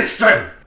Winston! President,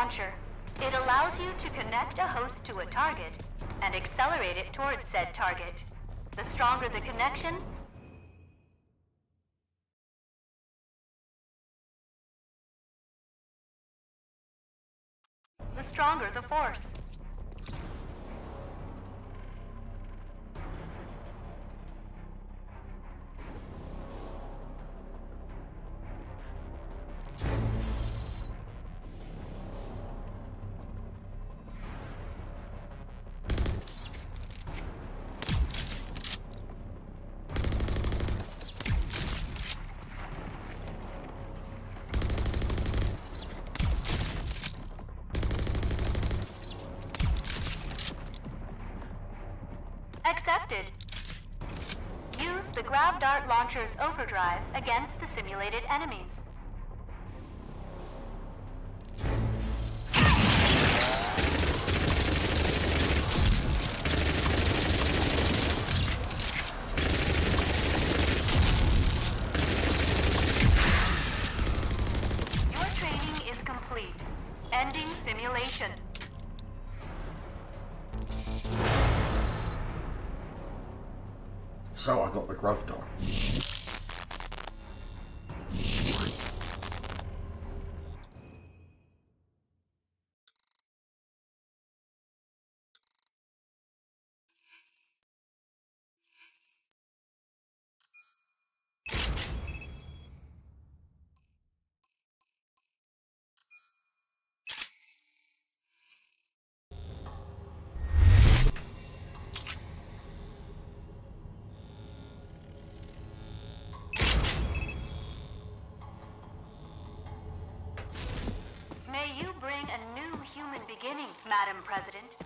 Launcher. It allows you to connect a host to a target and accelerate it towards said target. The stronger the connection, Accepted. Use the Grav Dart Launcher's overdrive against the simulated enemies. Human beginning, Madam President.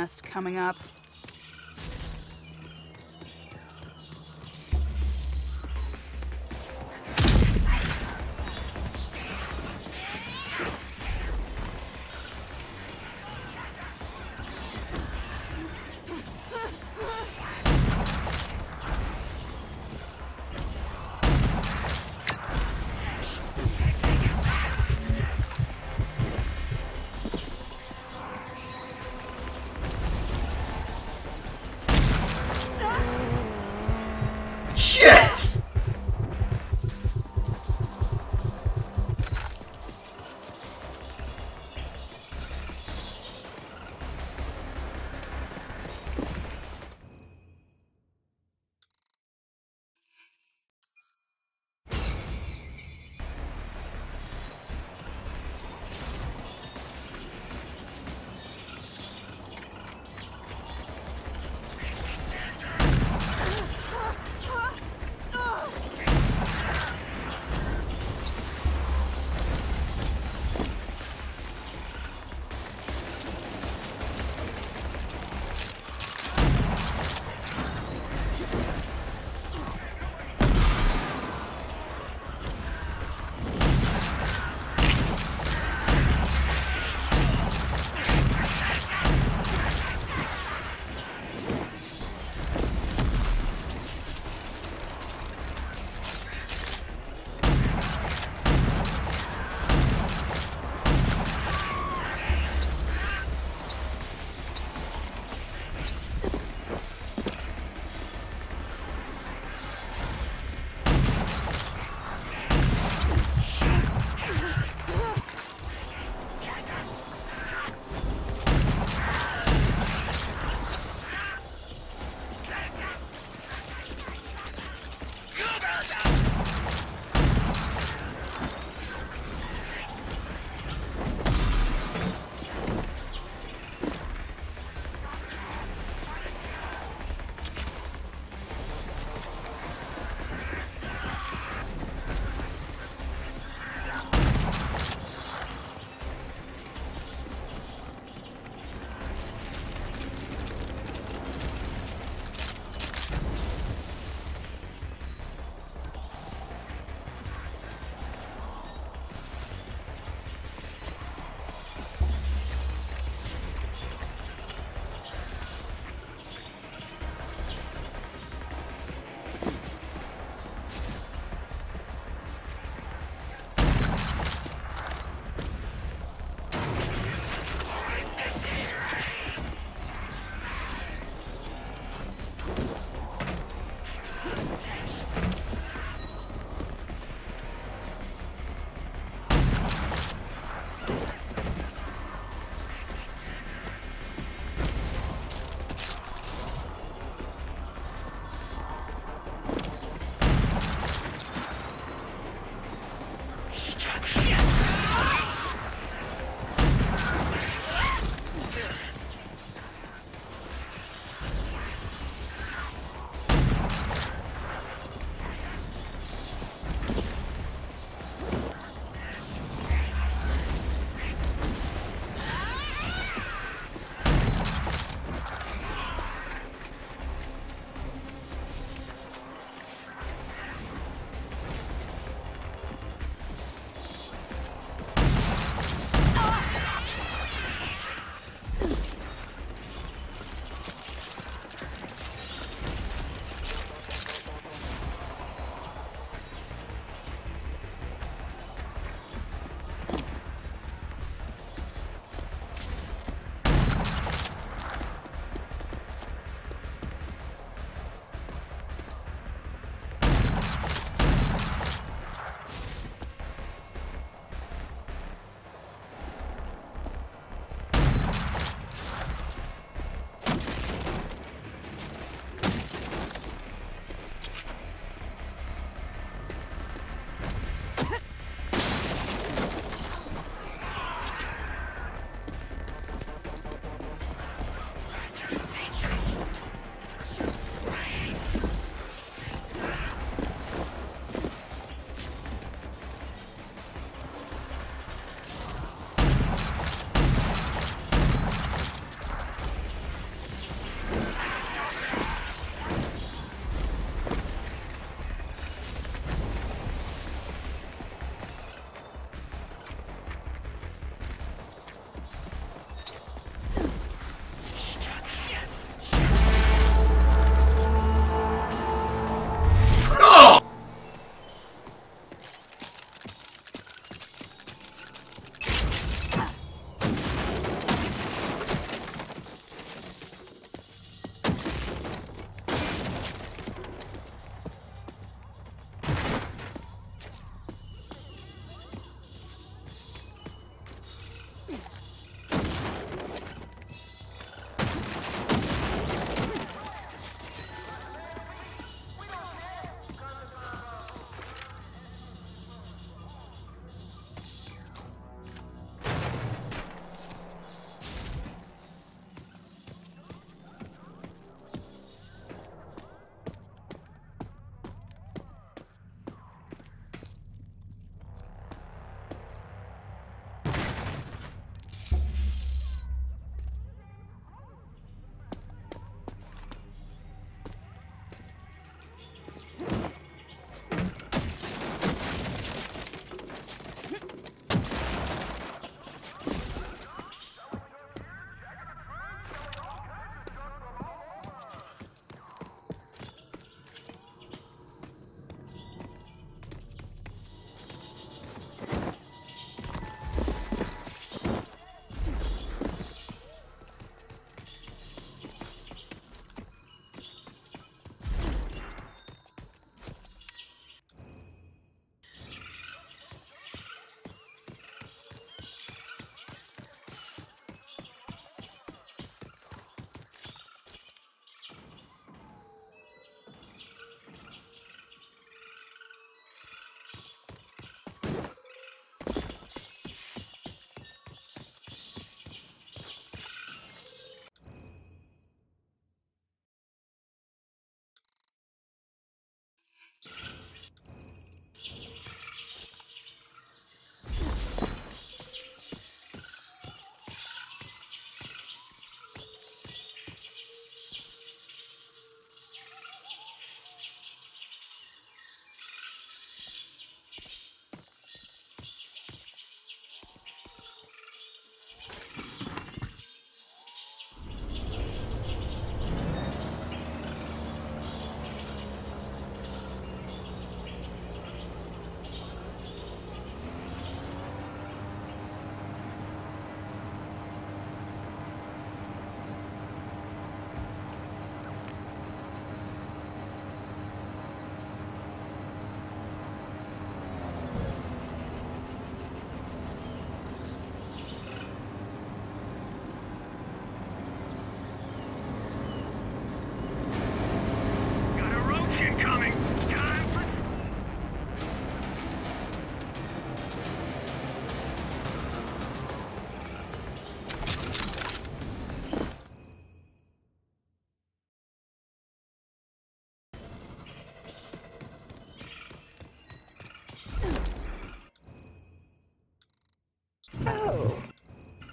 Nest coming up.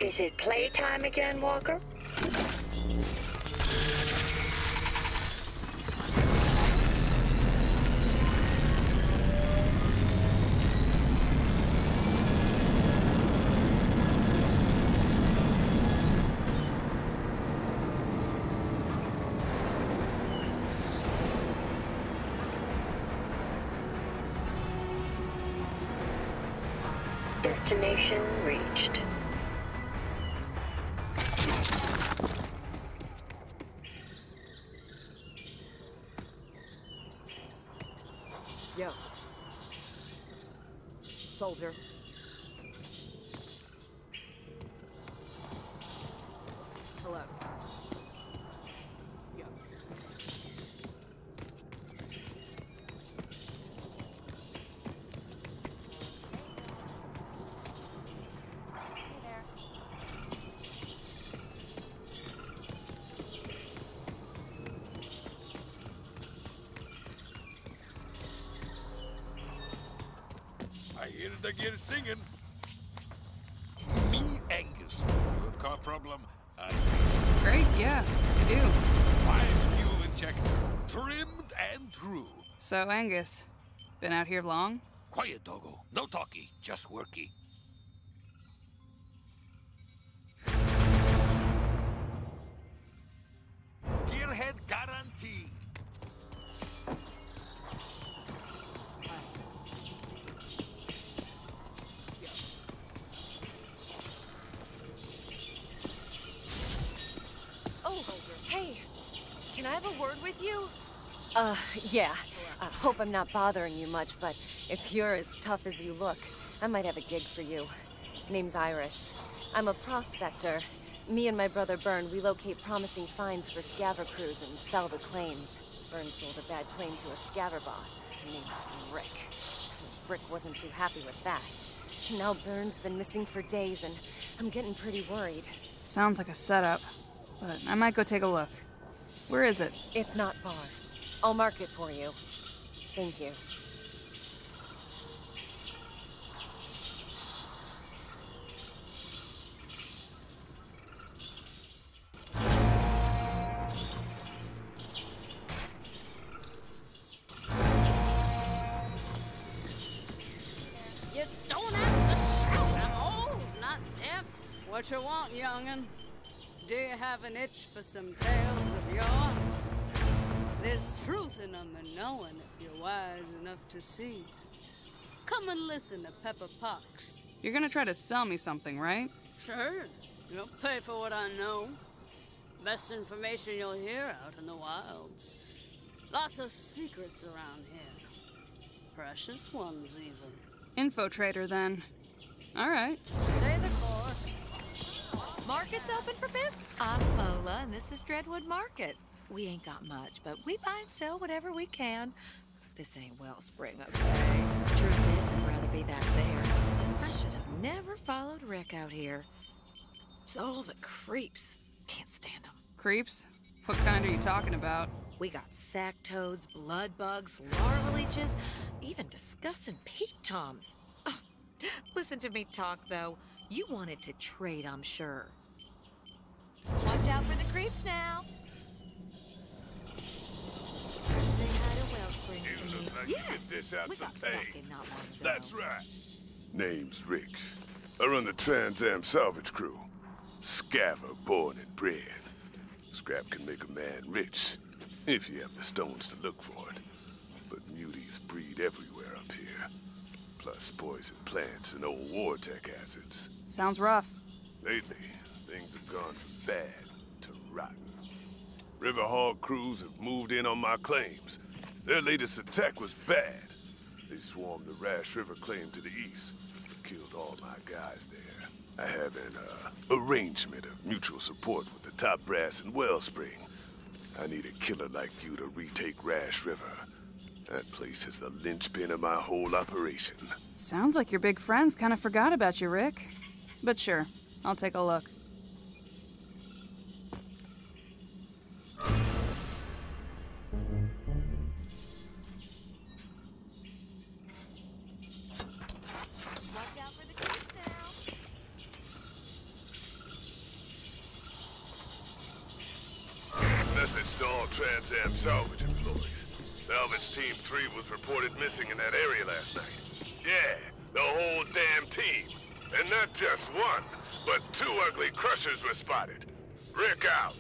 Is it playtime again, Walker? Destination reached. It again singing. Me, Angus. You have car problem? I fix. Great, yeah, I do. Five fuel injector, trimmed and true. So, Angus, been out here long? Quiet, doggo. No talkie, just worky. yeah. I hope I'm not bothering you much, but if you're as tough as you look, I might have a gig for you. Name's Iris. I'm a prospector. Me and my brother Byrne, we locate promising finds for scaver crews and sell the claims. Byrne sold a bad claim to a scaver boss named Rick. Rick wasn't too happy with that. Now Byrne's been missing for days, and I'm getting pretty worried. Sounds like a setup, but I might go take a look. Where is it? It's not far. I'll mark it for you. Thank you. You don't have to shout. I'm old, not deaf. What you want, young'un? Do you have an itch for some tales of yore? There's truth in 'em and knowing if you're wise enough to see. Come and listen to Pepper Pox. You're gonna try to sell me something, right? Sure, you'll pay for what I know. Best information you'll hear out in the wilds. Lots of secrets around here. Precious ones, even. Info trader, then. All right. Stay the course. Market's open for business. I'm Lola, and this is Dreadwood Market. We ain't got much, but we buy and sell whatever we can. This ain't Wellspring, okay? Truth is, I'd rather be back there. I should have never followed Rick out here. It's all the creeps. Can't stand them. Creeps? What kind are you talking about? We got sack toads, blood bugs, larval leeches, even disgusting peat toms. Oh, listen to me talk, though. You wanted to trade, I'm sure. Watch out for the creeps now. To Wellspring You for me. look like you yes, could dish out we some got pain. fucking not long ago. That's right. Name's Ricks. I run the Trans Am salvage crew. Scaver born and bred. Scrap can make a man rich, if you have the stones to look for it. But muties breed everywhere up here. Plus poison plants and old war tech hazards. Sounds rough. Lately, things have gone from bad to rotten. River Hog crews have moved in on my claims. Their latest attack was bad. They swarmed the Rash River claim to the east, killed all my guys there. I have an uh, arrangement of mutual support with the top brass in Wellspring. I need a killer like you to retake Rash River. That place is the linchpin of my whole operation. Sounds like your big friends kind of forgot about you, Rick. But sure, I'll take a look. Reported missing in that area last night. Yeah, the whole damn team. And not just one, but two ugly crushers were spotted. Rick out.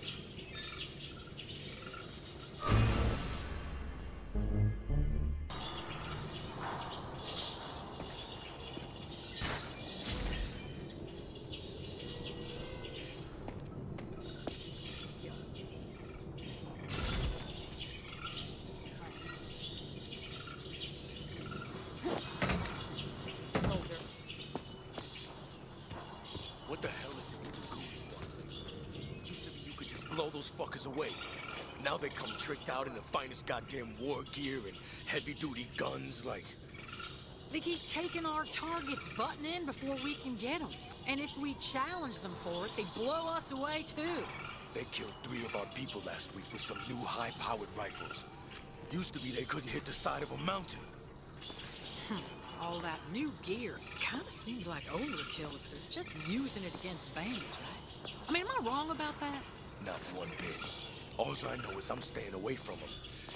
Those fuckers away. Now they come tricked out in the finest goddamn war gear and heavy-duty guns like... They keep taking our targets, butting in before we can get them. And if we challenge them for it, they blow us away too. They killed three of our people last week with some new high-powered rifles. Used to be they couldn't hit the side of a mountain. Hmm, all that new gear kind of seems like overkill if they're just using it against bandits, right? I mean, am I wrong about that? Not one bit. Alls I know is I'm staying away from them.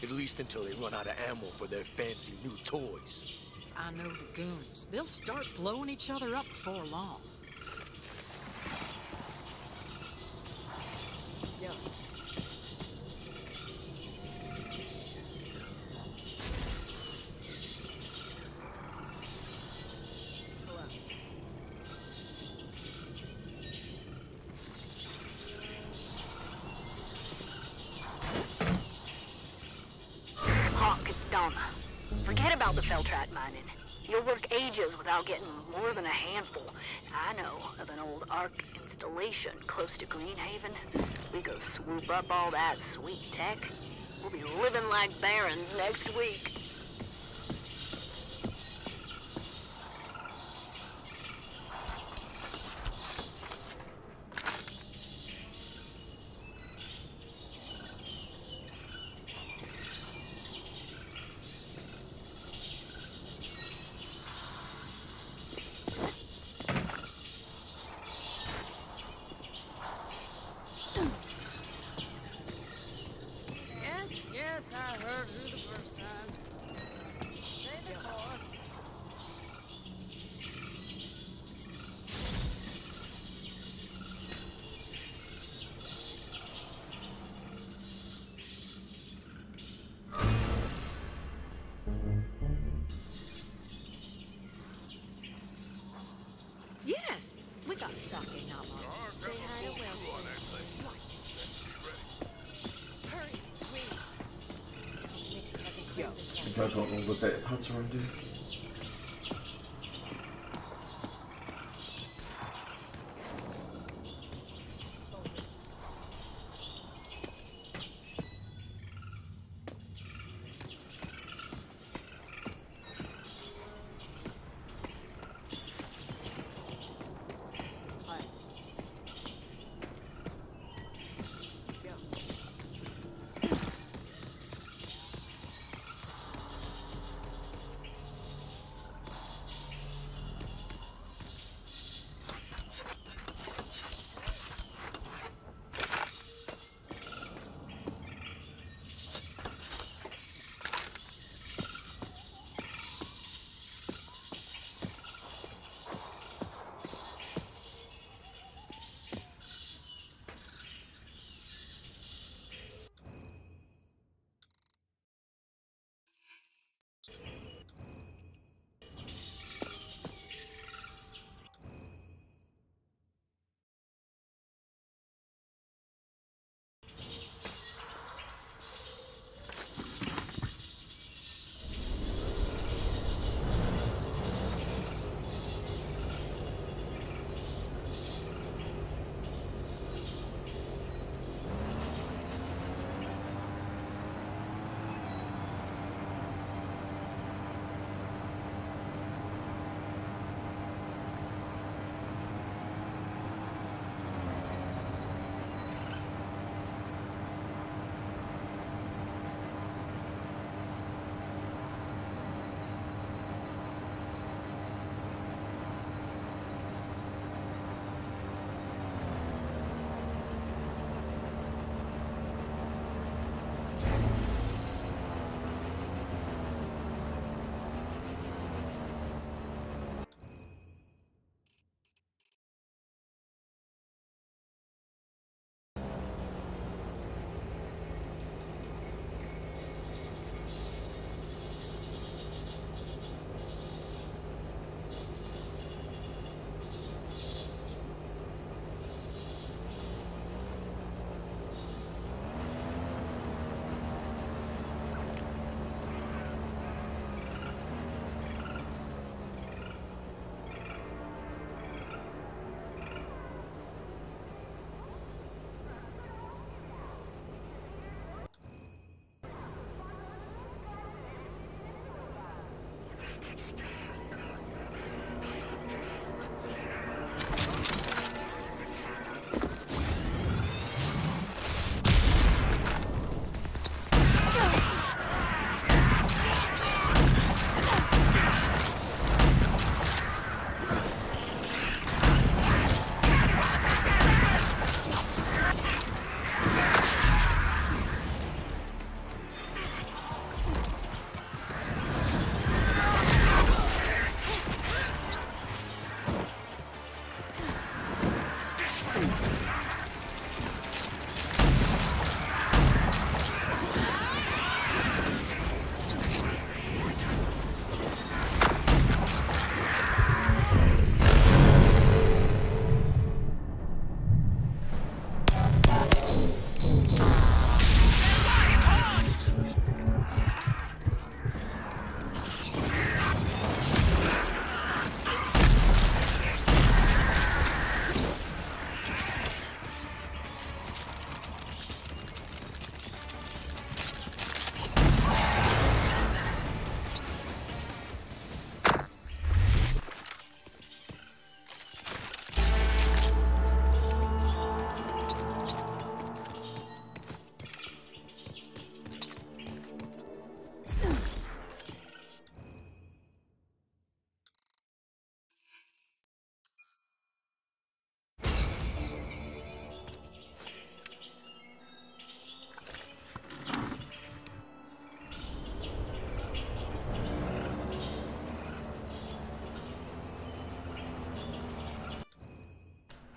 At least until they run out of ammo for their fancy new toys. If I know the goons, they'll start blowing each other up before long. Installation close to Greenhaven. We go swoop up all that sweet tech. We'll be living like barons next week. What that hot run do.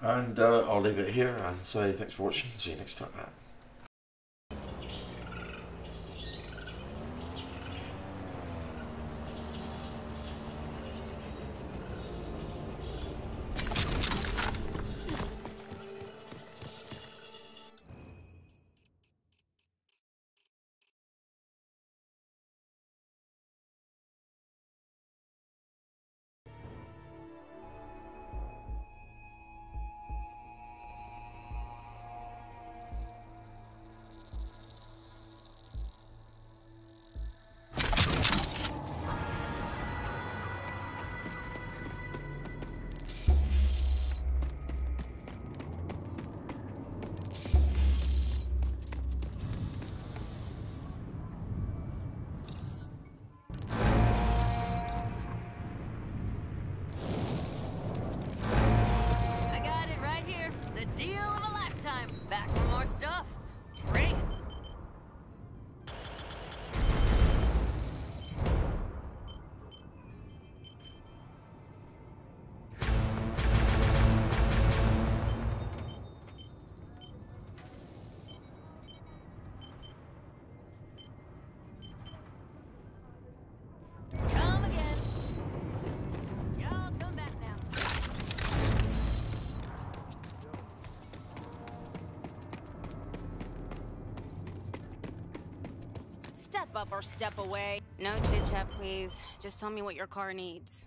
And uh, I'll leave it here and say thanks for watching. See you next time. Up or step away. No chit chat, please. Just tell me what your car needs.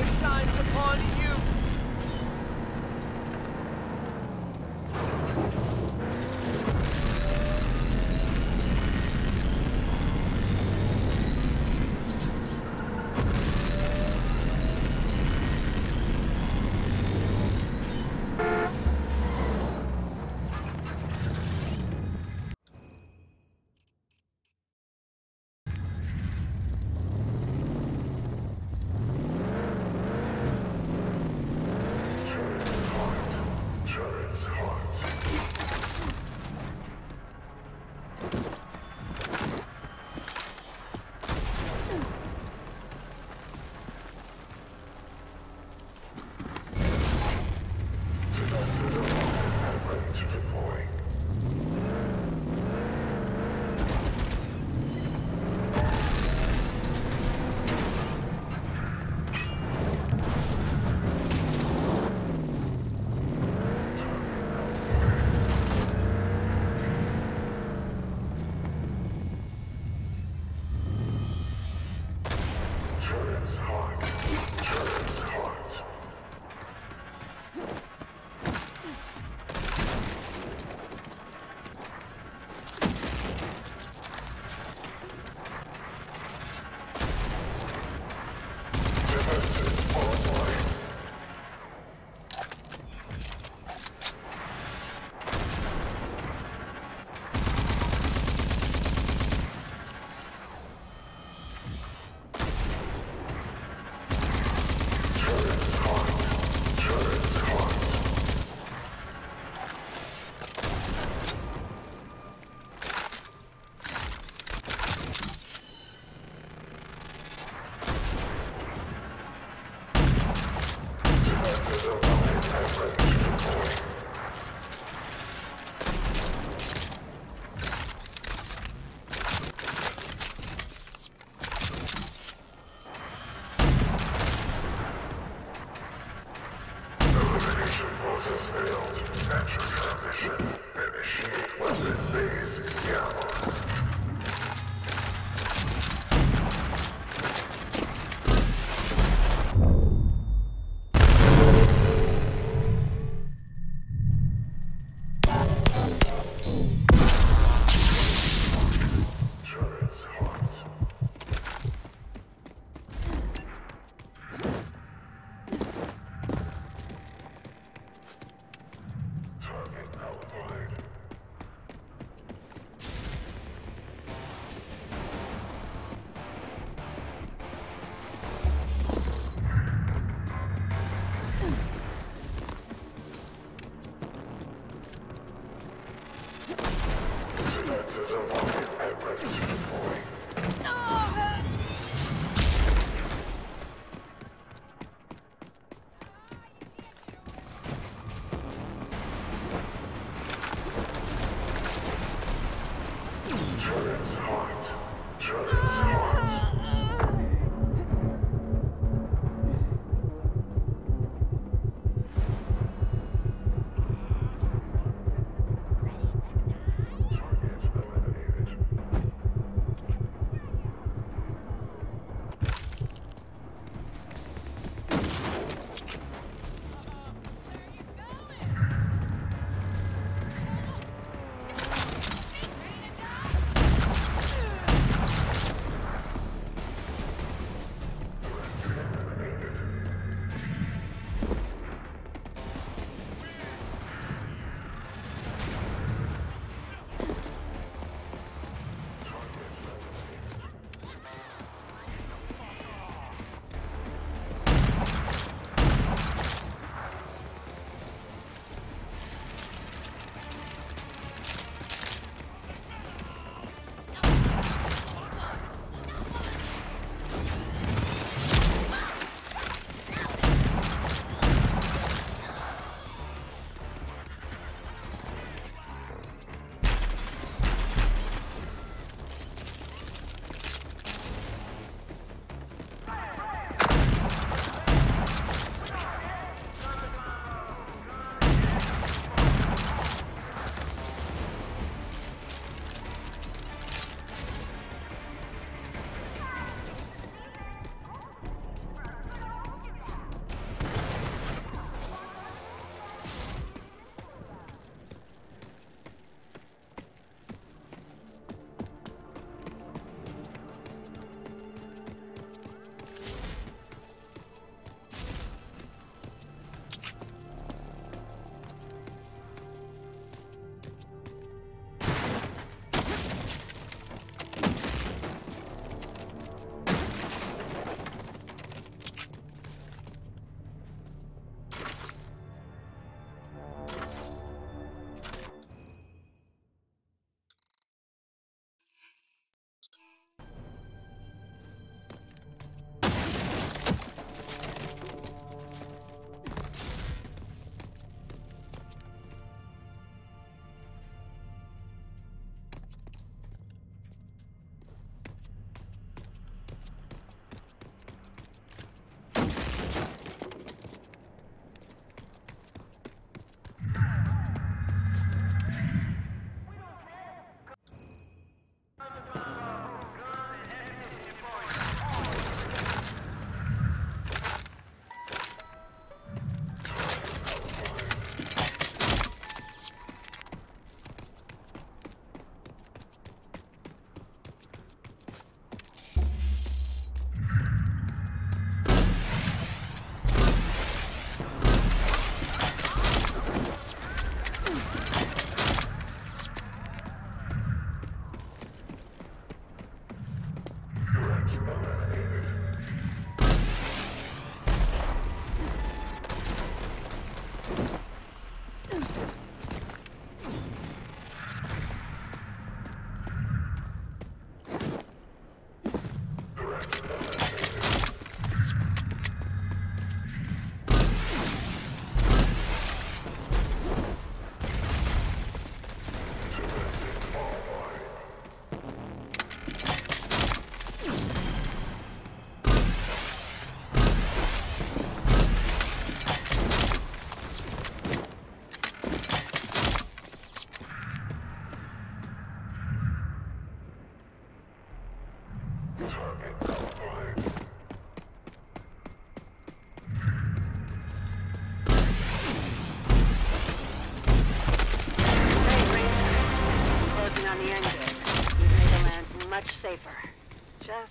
Shines upon you.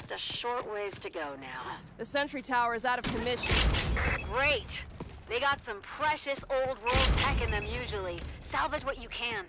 Just a short ways to go now. The sentry tower is out of commission. Great! They got some precious old world tech in them usually. Salvage what you can.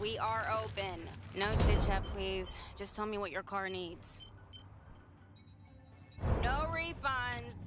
We are open. No chit chat, please. Just tell me what your car needs. No refunds.